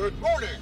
Good morning.